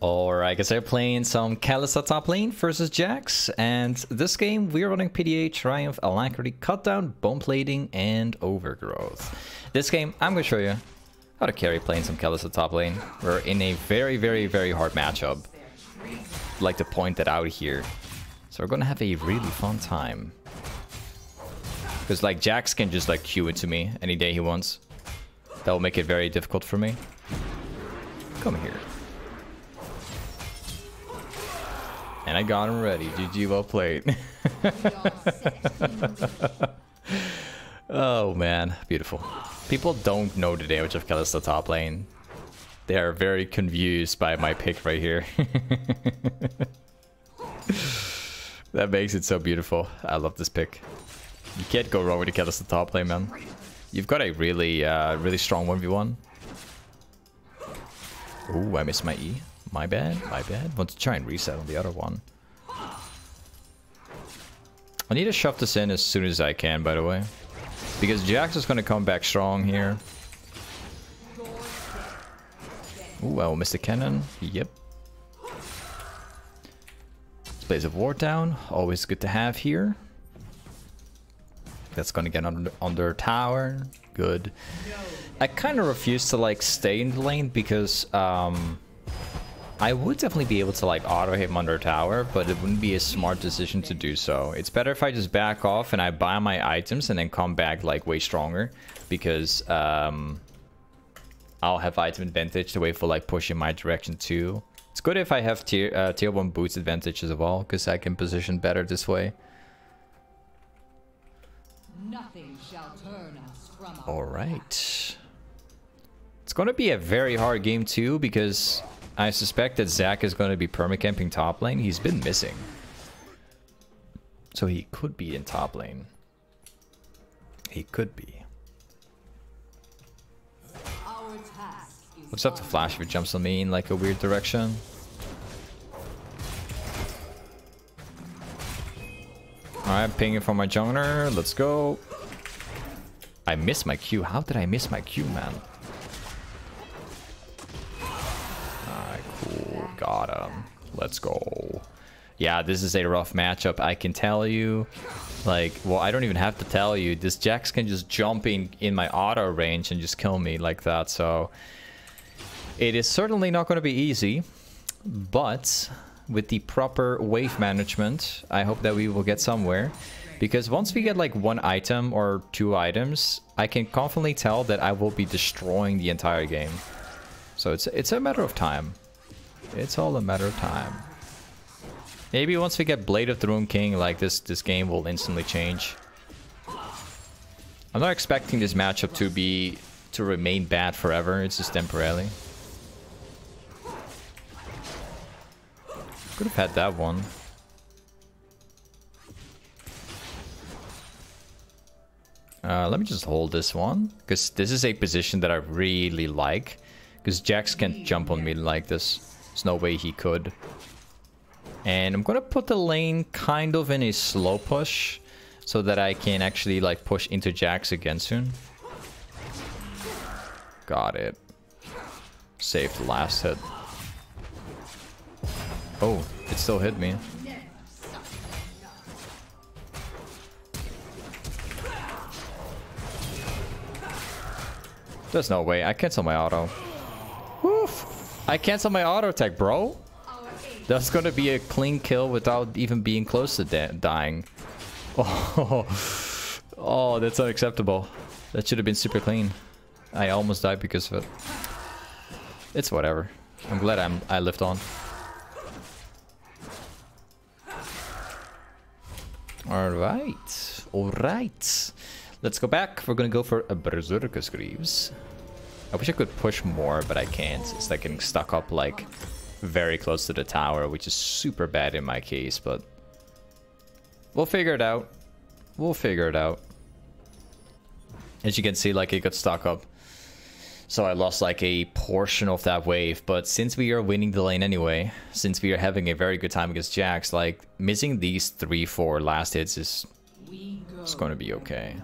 Or I guess I'm playing some Kalista top lane versus Jax, and this game we're running PTA, Triumph, Alacrity, Cutdown, Bone Plating, and Overgrowth. This game, I'm going to show you how to carry playing some Kalista top lane. We're in a very, very, very hard matchup. I'd like to point that out here. So we're going to have a really fun time. Because like Jax can just like queue into me any day he wants. That will make it very difficult for me. Come here. And I got him ready. GG, well played. oh man, beautiful. People don't know the damage of Kalista top lane. They are very confused by my pick right here. that makes it so beautiful. I love this pick. You can't go wrong with the Kalista top lane, man. You've got a really, uh, really strong 1v1. Ooh, I missed my E. My bad, my bad. Want to try and reset on the other one. I need to shove this in as soon as I can, by the way. Because Jax is going to come back strong here. Ooh, miss the cannon. Yep. Blaze of War down. Always good to have here. That's going to get under, under tower. Good. I kind of refuse to like stay in the lane because um, I would definitely be able to like auto hit him under tower, but it wouldn't be a smart decision to do so. It's better if I just back off and I buy my items and then come back like way stronger because um, I'll have item advantage to wait for like push in my direction too. It's good if I have tier, uh, tier 1 boots advantage as well because I can position better this way. Nothing shall turn us from All right. It's going to be a very hard game too because I suspect that Zac is going to be permacamping top lane. He's been missing. So he could be in top lane. He could be. What's up to Flash if it jumps on me in like a weird direction? Alright, pinging for my jungler. Let's go. I missed my Q. How did I miss my Q, man? Got him. Let's go. Yeah, this is a rough matchup, I can tell you. Like, well, I don't even have to tell you. This Jax can just jump in, in my auto range and just kill me like that, so... It is certainly not going to be easy, but with the proper wave management, I hope that we will get somewhere. Because once we get like one item or two items, I can confidently tell that I will be destroying the entire game. So it's it's a matter of time. It's all a matter of time. Maybe once we get Blade of the Ruined King, like this, this game will instantly change. I'm not expecting this matchup to be to remain bad forever. It's just temporarily. Could have had that one. Uh, let me just hold this one, because this is a position that I really like. Because Jax can't jump on me like this. There's no way he could. And I'm gonna put the lane kind of in a slow push, so that I can actually like push into Jax again soon. Got it. Saved the last hit. Oh, it still hit me. There's no way. I cancel my auto. I cancel my auto attack, bro. Oh, that's gonna be a clean kill without even being close to dying. Oh, oh, that's unacceptable. That should have been super clean. I almost died because of it. It's whatever. I'm glad I'm I lived on. Alright. Alright. Let's go back. We're gonna go for a Berserker Greaves. I wish I could push more, but I can't. It's like getting stuck up like very close to the tower, which is super bad in my case, but we'll figure it out. We'll figure it out. As you can see, like it got stuck up. So I lost like a portion of that wave, but since we are winning the lane anyway, since we are having a very good time against Jax, like missing these three, four last hits is it's going to be okay.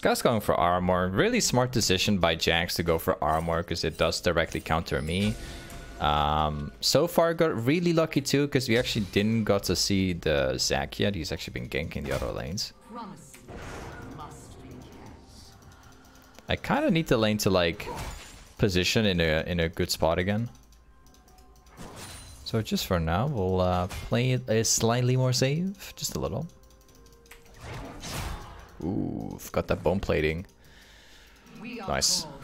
Guy's going for armor. Really smart decision by Jax to go for armor because it does directly counter me. Um, so far got really lucky too because we actually didn't got to see the Zac yet. He's actually been ganking the other lanes. I kind of need the lane to like position in a in a good spot again. So just for now, we'll uh, play it a slightly more safe, just a little. Ooh, got that bone plating. Nice. called.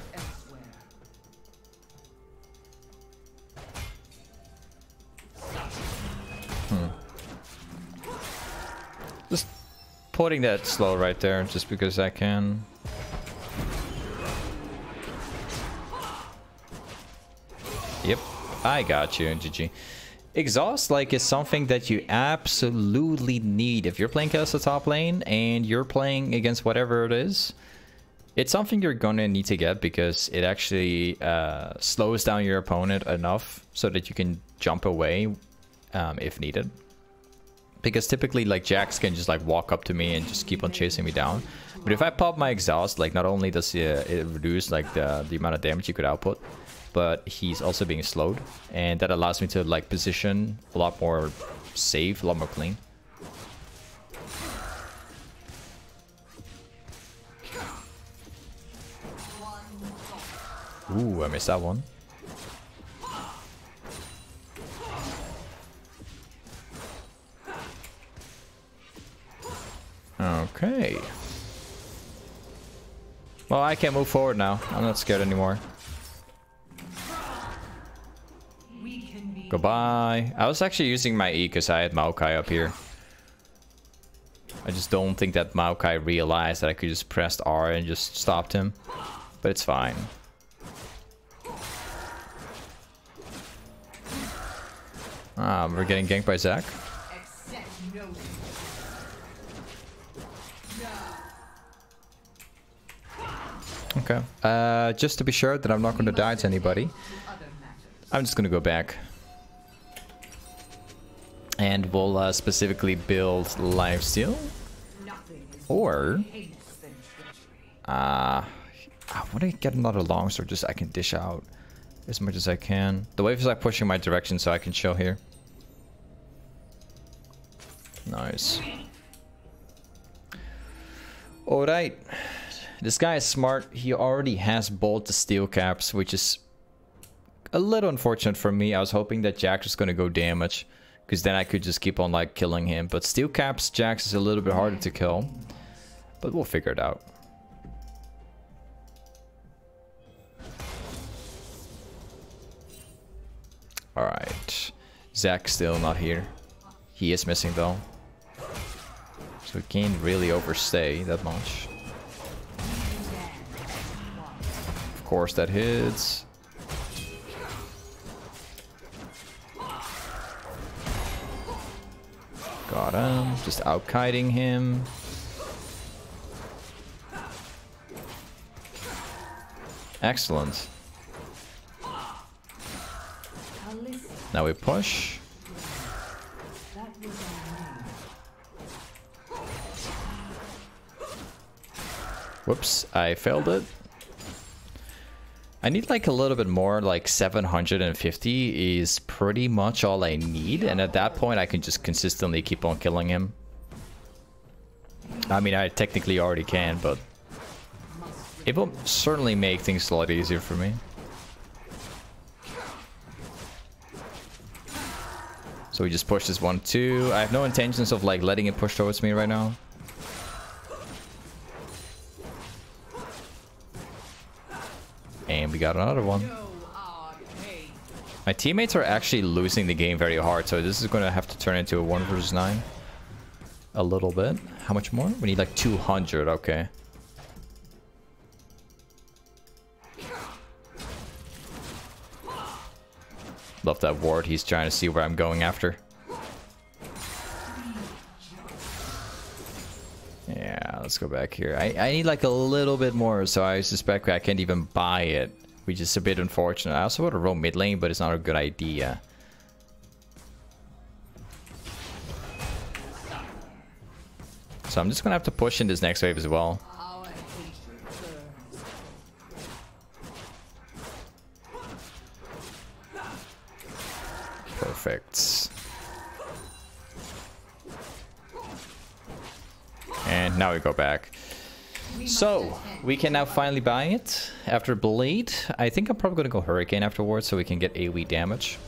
Just putting that slow right there, just because I can. Yep, I got you, GG. Exhaust, like, is something that you absolutely need. If you're playing against the top lane and you're playing against whatever it is, it's something you're gonna need to get because it actually uh, slows down your opponent enough so that you can jump away um, if needed because typically like Jax can just like walk up to me and just keep on chasing me down. But if I pop my exhaust, like not only does uh, it reduce like the, the amount of damage you could output, but he's also being slowed. And that allows me to like position a lot more safe, a lot more clean. Ooh, I missed that one. Okay. Well, I can't move forward now. I'm not scared anymore. Goodbye. I was actually using my E because I had Maokai up here. I just don't think that Maokai realized that I could just press R and just stopped him. But it's fine. Ah, we're getting ganked by Zac. accept no Okay. Uh, just to be sure that I'm not going to die to anybody. I'm just going to go back. And we'll uh, specifically build lifesteal. Or, uh, I want to get another longsword just I can dish out as much as I can. The wave is like pushing my direction so I can chill here. Nice. Alright. This guy is smart. He already has both the steel caps, which is a little unfortunate for me. I was hoping that Jax was going to go damage. Because then I could just keep on like killing him. But steel caps, Jax is a little bit harder to kill. But we'll figure it out. Alright. Zac still not here. He is missing though. So we can't really overstay that much. Of course that hits. Got him. Just out kiting him. Excellent. Now we push. Whoops, I failed it. I need like a little bit more, like 750 is pretty much all I need. And at that point, I can just consistently keep on killing him. I mean, I technically already can, but it will certainly make things a lot easier for me. So we just push this one too. I have no intentions of like letting it push towards me right now. And we got another one. My teammates are actually losing the game very hard, so this is going to have to turn into a 1 versus 9. A little bit. How much more? We need like 200, okay. Love that ward, he's trying to see where I'm going after. Yeah, let's go back here. I, I need like a little bit more, so I suspect I can't even buy it. Which is a bit unfortunate. I also want to roam mid lane, but it's not a good idea. So I'm just gonna have to push in this next wave as well. Perfect. And now we go back. So, we can now finally buy it after Blade. I think I'm probably going to go Hurricane afterwards so we can get AoE damage.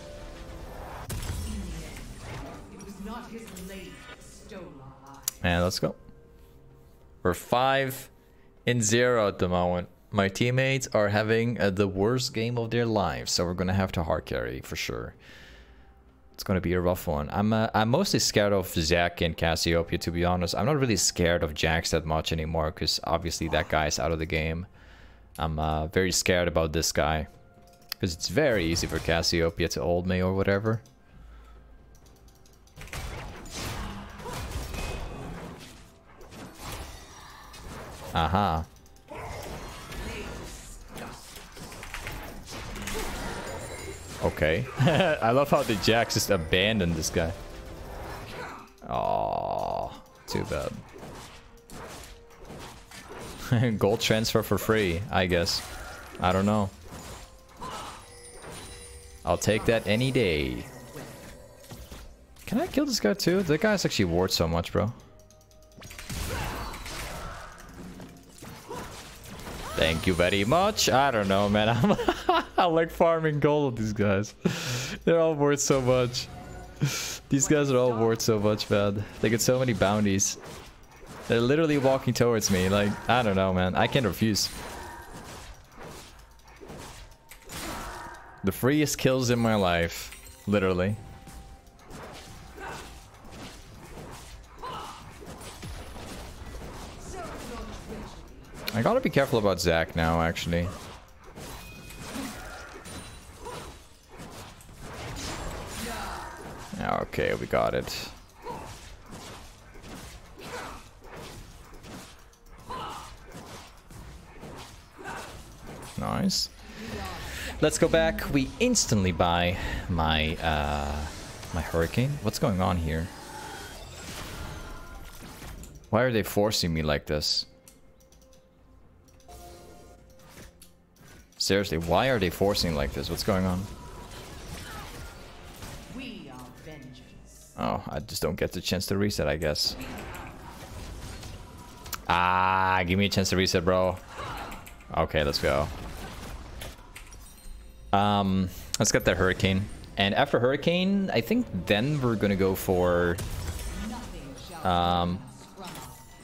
And let's go. We're 5 in 0 at the moment. My teammates are having uh, the worst game of their lives, so we're going to have to hard carry for sure. It's going to be a rough one. I'm uh, I'm mostly scared of Zac and Cassiopeia, to be honest. I'm not really scared of Jax that much anymore, because obviously that guy's out of the game. I'm uh, very scared about this guy. Because it's very easy for Cassiopeia to ult me or whatever. Aha. Okay. I love how the Jax just abandoned this guy. Oh, too bad. Gold transfer for free, I guess. I don't know. I'll take that any day. Can I kill this guy too? That guy's actually ward so much, bro. Thank you very much. I don't know, man. I'm I like farming gold with these guys. They're all worth so much. These guys are all worth so much, man. They get so many bounties. They're literally walking towards me. Like, I don't know, man. I can't refuse. The freest kills in my life. Literally. I gotta be careful about Zac now, actually. Okay, we got it. Nice. Let's go back. We instantly buy my uh, my hurricane. What's going on here? Why are they forcing me like this? Seriously, why are they forcing like this? What's going on? We are vengeance. Oh, I just don't get the chance to reset, I guess. Ah, give me a chance to reset, bro. Okay, let's go. Um, let's get that Hurricane. And after Hurricane, I think then we're gonna go for... Um,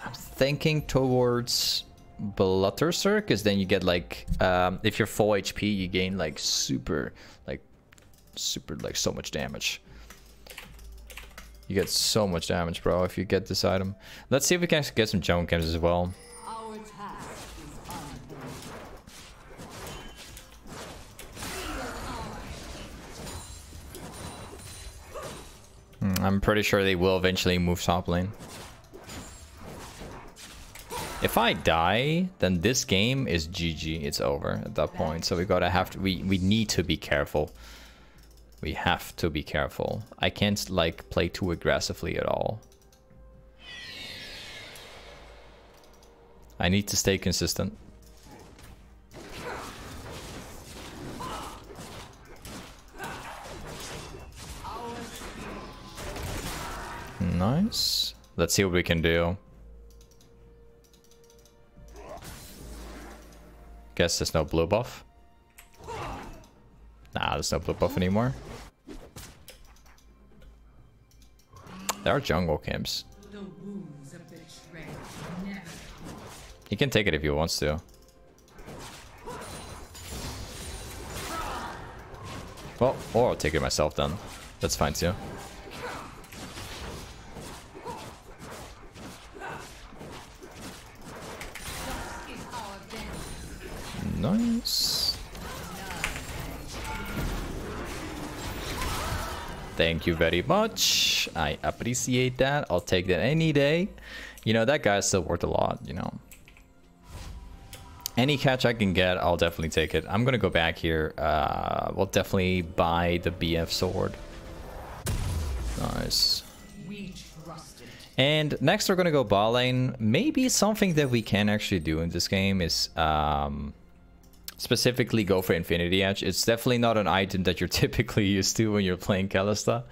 I'm thinking towards Bloodthirster, because then you get like... Um, if you're full HP, you gain like super, like, super, like so much damage. You get so much damage, bro, if you get this item. Let's see if we can get some Joan Camps as well. I'm pretty sure they will eventually move top lane. If I die, then this game is GG. It's over at that point. So we gotta have to. We we need to be careful. We have to be careful. I can't like play too aggressively at all. I need to stay consistent. Nice. Let's see what we can do. Guess there's no blue buff. Nah, there's no blue buff anymore. There are jungle camps. He can take it if he wants to. Well, or I'll take it myself then. That's fine too. is our vengeance. Nice. Thank you very much. I appreciate that. I'll take that any day. You know, that guy's still worth a lot, you know. Any catch I can get, I'll definitely take it. I'm gonna go back here. Uh, we'll definitely buy the BF sword. Nice. And next we're gonna go bot lane. Maybe something that we can actually do in this game is um, specifically go for Infinity Edge. It's definitely not an item that you're typically used to when you're playing Kalista.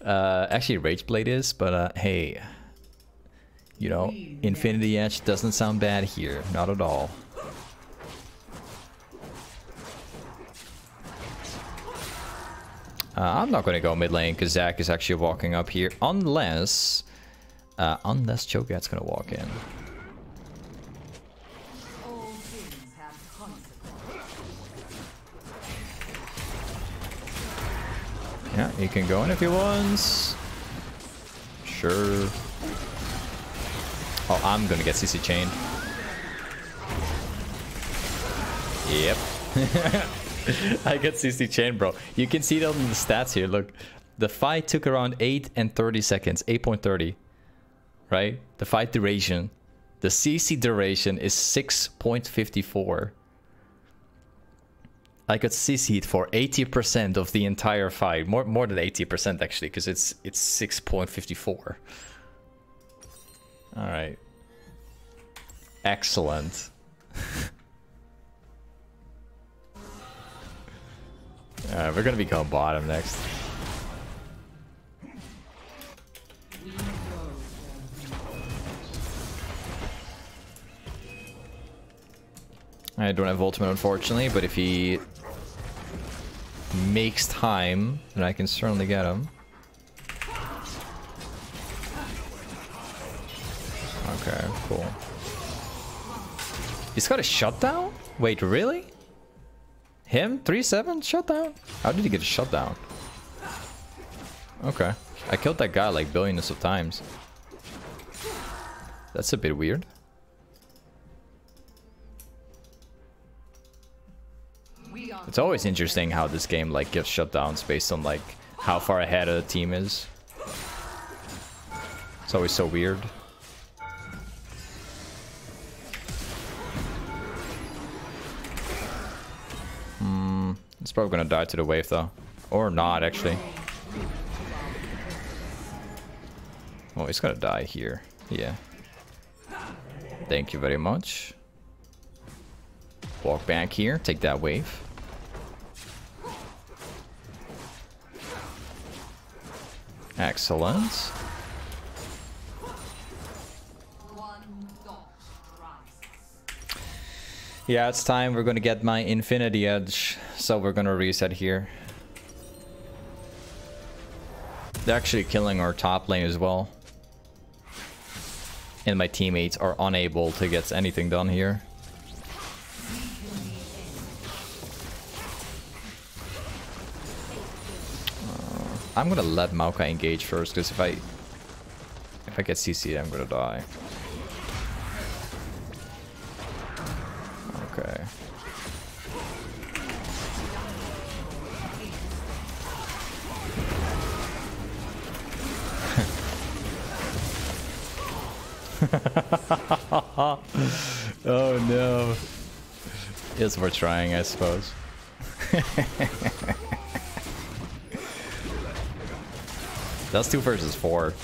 Uh, actually, Rageblade is, but uh, hey, you know, Infinity Edge doesn't sound bad here, not at all. Uh, I'm not going to go mid lane because Zac is actually walking up here, unless, uh, unless Cho'Gath's going to walk in. Yeah, he can go in if he wants. Sure. Oh, I'm gonna get CC chained. Yep. I get CC chain, bro. You can see it on the stats here. Look, the fight took around 8 and 30 seconds. 8.30. Right? The fight duration. The CC duration is 6.54. I got CC'd for 80% of the entire fight. More more than 80% actually, because it's it's 6.54. Alright. Excellent. Alright, we're gonna be going bottom next. I don't have ultimate unfortunately, but if he makes time, and I can certainly get him. Okay, cool. He's got a shutdown? Wait, really? Him? 3-7 shutdown? How did he get a shutdown? Okay. I killed that guy like billions of times. That's a bit weird. We are It's always interesting how this game like gives shutdowns based on like how far ahead a team is. It's always so weird. Hmm, it's probably gonna die to the wave though. Or not actually. Oh, he's gonna die here. Yeah. Thank you very much. Walk back here, take that wave. Excellent. Yeah, it's time. We're gonna get my Infinity Edge. So we're gonna reset here. They're actually killing our top lane as well. And my teammates are unable to get anything done here. I'm gonna let Maokai engage first, because if I if I get CC'd, I'm gonna die. Okay. oh no. It's we're trying, I suppose. That's two versus four.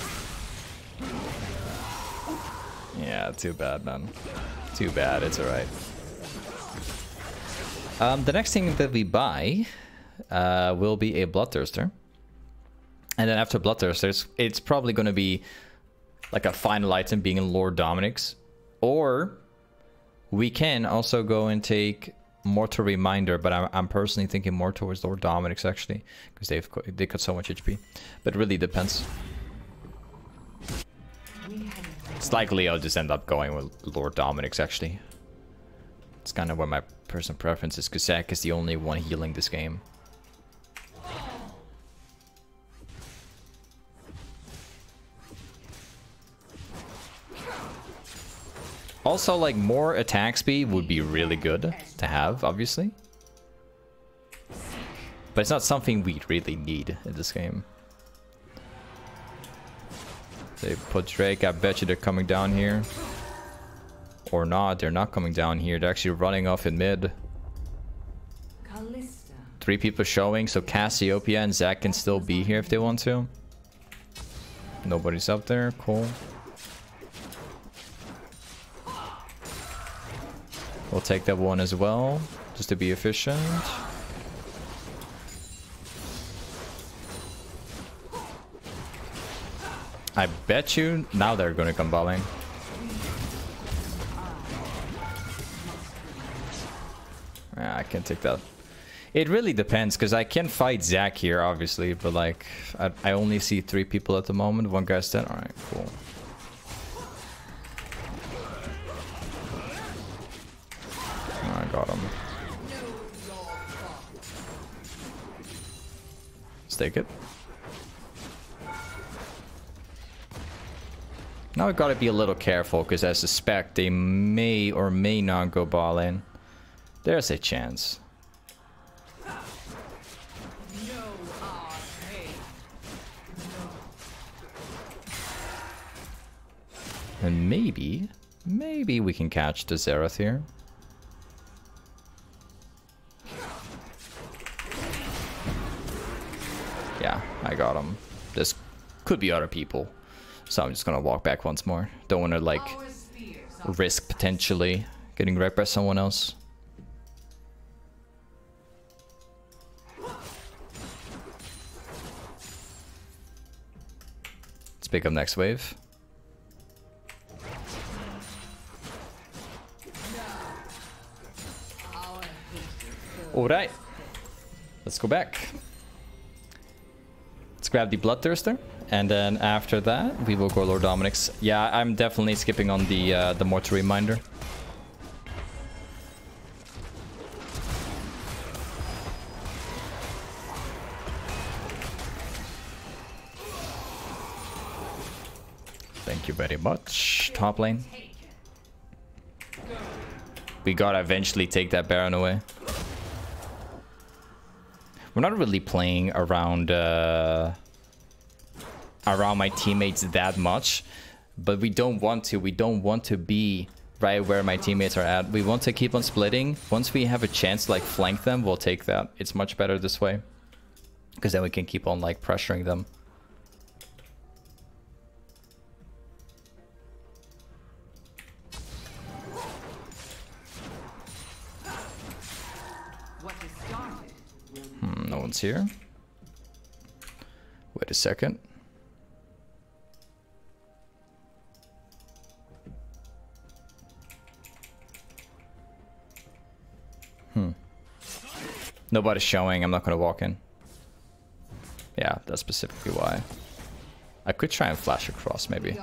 Yeah, too bad, man. Too bad, it's alright. Um, the next thing that we buy uh, will be a Bloodthirster. And then after Bloodthirsters, it's probably going to be like a final item being in Lord Dominik's. Or we can also go and take Mortal Reminder, but I'm, I'm personally thinking more towards Lord Dominik's actually, because they've they got so much HP. But really depends. It's likely I'll just end up going with Lord Dominik's actually. It's kind of where my personal preference is, because Zac is the only one healing this game. Also, like, more attack speed would be really good to have, obviously. But it's not something we really need in this game. They put Drake, I bet you they're coming down here. Or not, they're not coming down here. They're actually running off in mid. Three people showing, so Cassiopeia and Zac can still be here if they want to. Nobody's up there, cool. We'll take that one as well. just to be efficient. I bet you now they're gonna come balling. Yeah, I can take that. It really depends, because I can fight Zac here, obviously, but like, I, I only see three people at the moment. One guy's dead. Alright, cool. Take it. Now I've gotta be a little careful, because I suspect they may or may not go ball in. There's a chance. And maybe, maybe we can catch the Xerath here. Could be other people. So I'm just gonna walk back once more. Don't wanna like risk potentially getting wrecked by someone else. Let's pick up next wave. Alright. Let's go back. Let's grab the Bloodthirster. And then after that, we will go Lord Dominik's. Yeah, I'm definitely skipping on the uh, the Mortal Reminder. Thank you very much, top lane. We gotta eventually take that Baron away. We're not really playing around uh, around my teammates that much, but we don't want to. We don't want to be right where my teammates are at. We want to keep on splitting. Once we have a chance like flank them, we'll take that. It's much better this way. Because then we can keep on like pressuring them. Hmm, no one's here. Wait a second. Nobody's showing. I'm not going to walk in. Yeah, that's specifically why. I could try and flash across, maybe.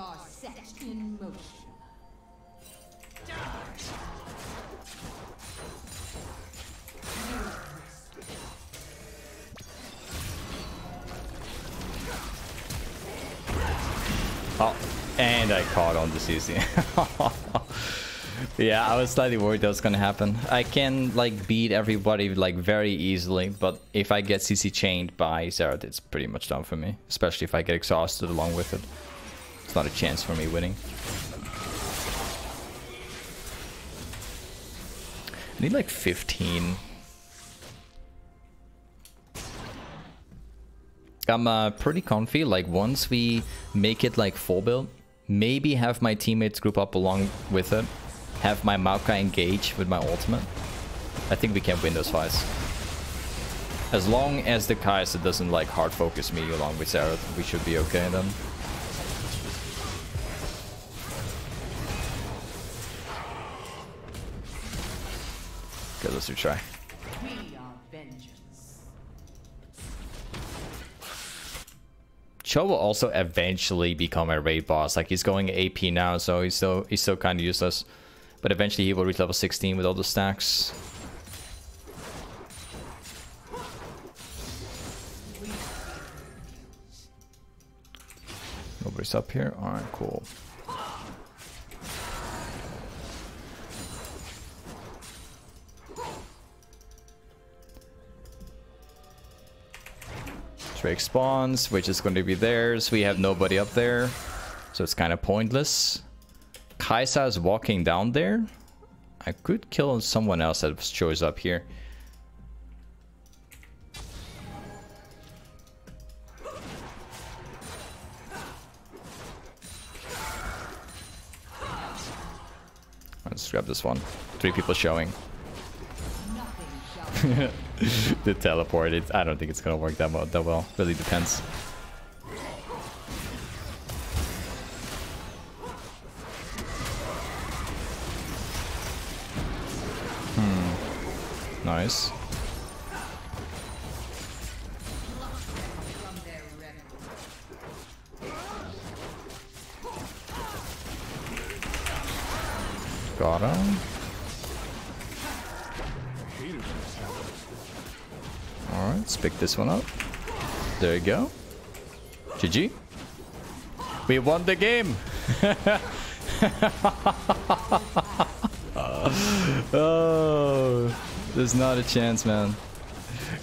Oh, and I caught on the CC. yeah, I was slightly worried that was gonna happen. I can like beat everybody like very easily, but if I get CC chained by Xerath, it's pretty much done for me. Especially if I get exhausted along with it. It's not a chance for me winning. I need like 15 I'm uh, pretty comfy. Like once we make it like full build, maybe have my teammates group up along with it. Have my Maokai engage with my ultimate. I think we can win those fights. As long as the Kai'Sa doesn't like hard focus me along with Xerath, we should be okay then. Okay, let's try. Cho will also eventually become a raid boss. Like he's going AP now, so he's still he's still kind of useless. But eventually he will reach level 16 with all the stacks. Nobody's up here. All right, cool. Drake spawns, which is going to be theirs. We have nobody up there, so it's kind of pointless. Kai'Sa is walking down there. I could kill someone else that shows up here. Let's grab this one. Three people showing. the teleport. It, I don't think it's gonna work that well. That well. Really depends. Nice. Got him. Alright, let's pick this one up. There you go. GG. We won the game! oh, there's not a chance, man.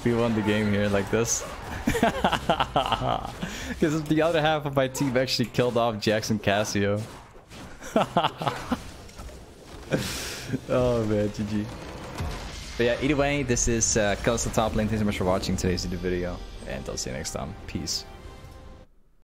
We won the game here like this. Because the other half of my team actually killed off Jackson Cassio. oh man, GG. But yeah, either way, this is uh, Kalista Top Lane. Thanks so much for watching today's video, and I'll see you next time. Peace.